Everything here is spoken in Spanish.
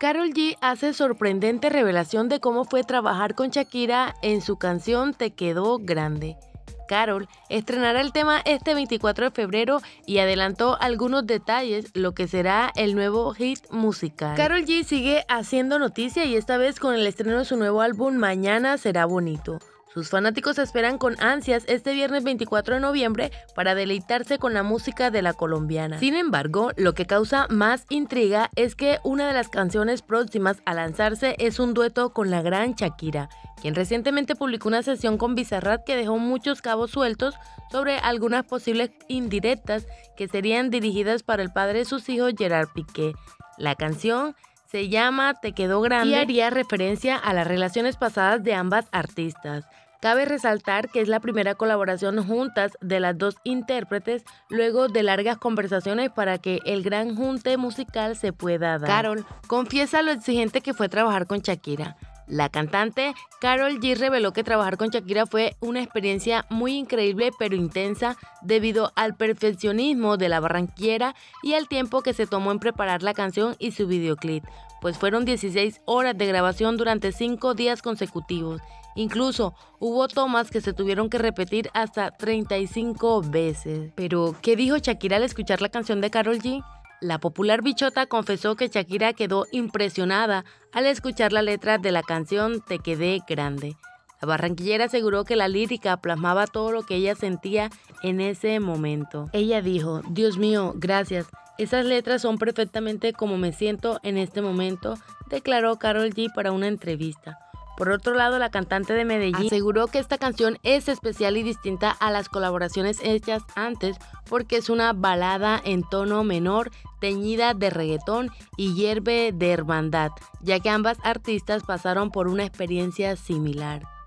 Carol G hace sorprendente revelación de cómo fue trabajar con Shakira en su canción Te quedó grande. Carol estrenará el tema este 24 de febrero y adelantó algunos detalles, lo que será el nuevo hit musical. Carol G sigue haciendo noticia y esta vez con el estreno de su nuevo álbum Mañana será bonito. Sus fanáticos esperan con ansias este viernes 24 de noviembre para deleitarse con la música de la colombiana. Sin embargo, lo que causa más intriga es que una de las canciones próximas a lanzarse es un dueto con la gran Shakira, quien recientemente publicó una sesión con Bizarrap que dejó muchos cabos sueltos sobre algunas posibles indirectas que serían dirigidas para el padre de sus hijos Gerard Piqué. La canción se llama Te quedó grande y haría referencia a las relaciones pasadas de ambas artistas. Cabe resaltar que es la primera colaboración juntas de las dos intérpretes luego de largas conversaciones para que el gran junte musical se pueda dar. Carol confiesa lo exigente que fue trabajar con Shakira. La cantante Carol G reveló que trabajar con Shakira fue una experiencia muy increíble pero intensa debido al perfeccionismo de la barranquera y al tiempo que se tomó en preparar la canción y su videoclip, pues fueron 16 horas de grabación durante 5 días consecutivos. Incluso hubo tomas que se tuvieron que repetir hasta 35 veces. Pero, ¿qué dijo Shakira al escuchar la canción de Carol G? La popular bichota confesó que Shakira quedó impresionada al escuchar la letra de la canción Te quedé grande. La barranquillera aseguró que la lírica plasmaba todo lo que ella sentía en ese momento. Ella dijo, Dios mío, gracias. Esas letras son perfectamente como me siento en este momento, declaró Carol G para una entrevista. Por otro lado, la cantante de Medellín aseguró que esta canción es especial y distinta a las colaboraciones hechas antes porque es una balada en tono menor, teñida de reggaetón y hierve de hermandad, ya que ambas artistas pasaron por una experiencia similar.